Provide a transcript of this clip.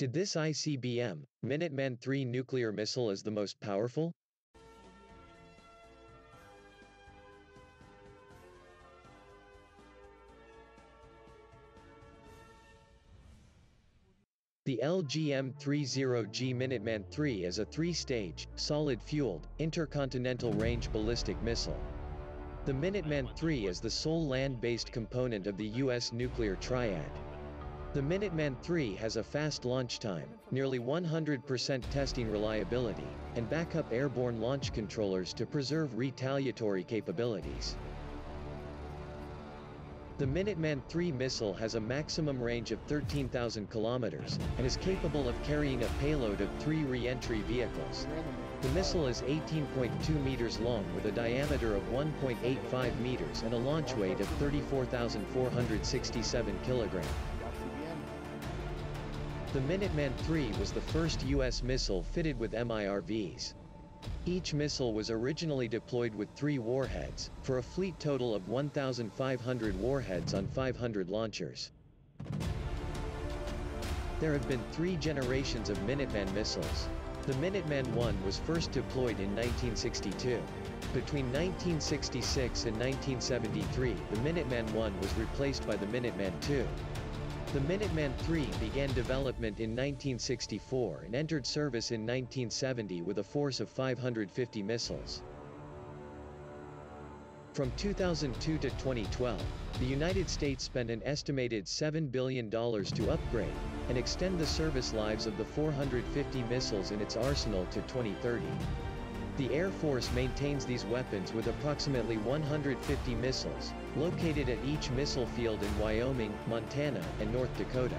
Did this ICBM, Minuteman III nuclear missile is the most powerful? The LGM-30G Minuteman III is a three-stage, solid-fueled, intercontinental range ballistic missile. The Minuteman III is the sole land-based component of the U.S. nuclear triad. The Minuteman III has a fast launch time, nearly 100% testing reliability, and backup airborne launch controllers to preserve retaliatory capabilities. The Minuteman III missile has a maximum range of 13,000 kilometers, and is capable of carrying a payload of three re-entry vehicles. The missile is 18.2 meters long with a diameter of 1.85 meters and a launch weight of 34,467 kilograms. The Minuteman III was the first U.S. missile fitted with MIRVs. Each missile was originally deployed with three warheads, for a fleet total of 1,500 warheads on 500 launchers. There have been three generations of Minuteman missiles. The Minuteman I was first deployed in 1962. Between 1966 and 1973, the Minuteman I was replaced by the Minuteman II. The Minuteman III began development in 1964 and entered service in 1970 with a force of 550 missiles. From 2002 to 2012, the United States spent an estimated $7 billion to upgrade and extend the service lives of the 450 missiles in its arsenal to 2030. The Air Force maintains these weapons with approximately 150 missiles, located at each missile field in Wyoming, Montana, and North Dakota.